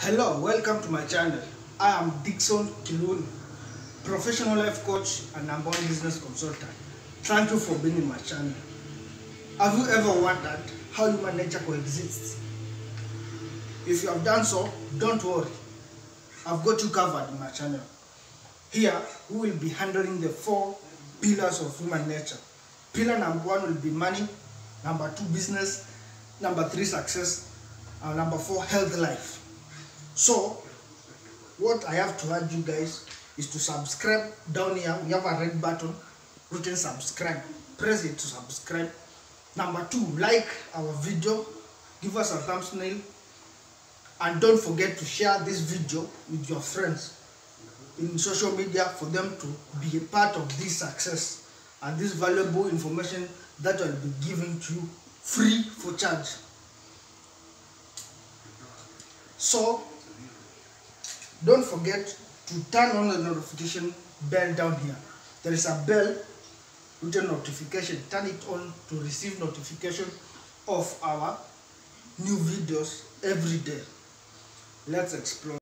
Hello, welcome to my channel. I am Dickson Kiluni, professional life coach and number one business consultant. Thank you for being in my channel. Have you ever wondered how human nature coexists? If you have done so, don't worry. I've got you covered in my channel. Here, we will be handling the four pillars of human nature. Pillar number one will be money, number two, business, number three, success, and number four, health life. So, what I have to urge you guys is to subscribe down here. We have a red button written subscribe. Press it to subscribe. Number two, like our video, give us a thumbnail, and don't forget to share this video with your friends in social media for them to be a part of this success and this valuable information that will be given to you free for charge. So, don't forget to turn on the notification bell down here. There is a bell with a notification. Turn it on to receive notification of our new videos every day. Let's explore.